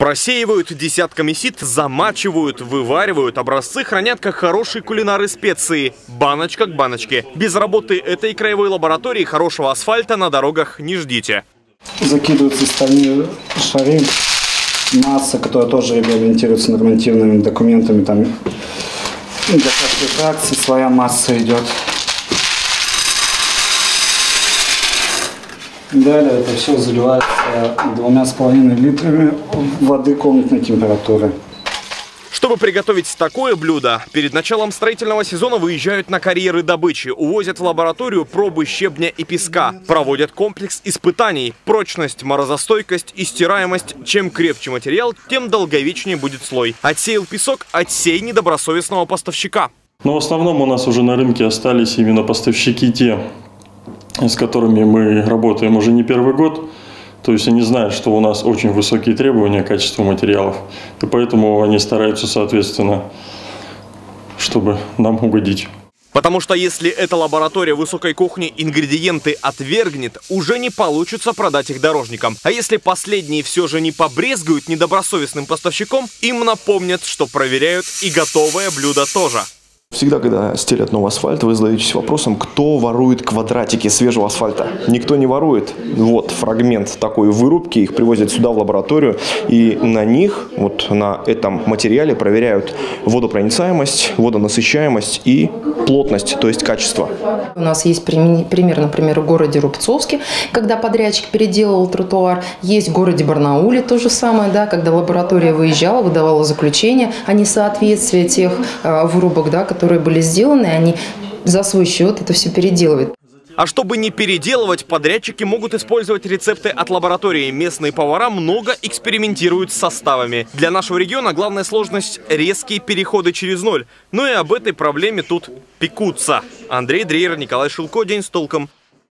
Просеивают десятками сит, замачивают, вываривают. Образцы хранят как хорошие кулинары специи. Баночка к баночке. Без работы этой краевой лаборатории хорошего асфальта на дорогах не ждите. Закидываются стальные шары, масса, которая тоже регламентируется нормативными документами. Там для каждой фракции своя масса идет. Далее это все заливается двумя с половиной литрами воды комнатной температуры. Чтобы приготовить такое блюдо, перед началом строительного сезона выезжают на карьеры добычи, увозят в лабораторию пробы щебня и песка, проводят комплекс испытаний. Прочность, морозостойкость и стираемость. Чем крепче материал, тем долговечнее будет слой. Отсеял песок, отсей недобросовестного поставщика. Но в основном у нас уже на рынке остались именно поставщики те, с которыми мы работаем уже не первый год. То есть они знают, что у нас очень высокие требования к качеству материалов. И поэтому они стараются, соответственно, чтобы нам угодить. Потому что если эта лаборатория высокой кухни ингредиенты отвергнет, уже не получится продать их дорожникам. А если последние все же не побрезгуют недобросовестным поставщиком, им напомнят, что проверяют и готовое блюдо тоже. Всегда, когда стелят новый асфальт, вы задаетесь вопросом, кто ворует квадратики свежего асфальта. Никто не ворует. Вот фрагмент такой вырубки, их привозят сюда в лабораторию, и на них, вот на этом материале проверяют водопроницаемость, водонасыщаемость и плотность, то есть качество. У нас есть пример, например, в городе Рубцовске, когда подрядчик переделал тротуар. Есть в городе Барнауле то же самое, да, когда лаборатория выезжала, выдавала заключение о несоответствии тех э, вырубок, да, которые были сделаны, они за свой счет это все переделывают. А чтобы не переделывать, подрядчики могут использовать рецепты от лаборатории. Местные повара много экспериментируют с составами. Для нашего региона главная сложность – резкие переходы через ноль. Ну и об этой проблеме тут пекутся. Андрей Дрейер, Николай Шилко. День с толком.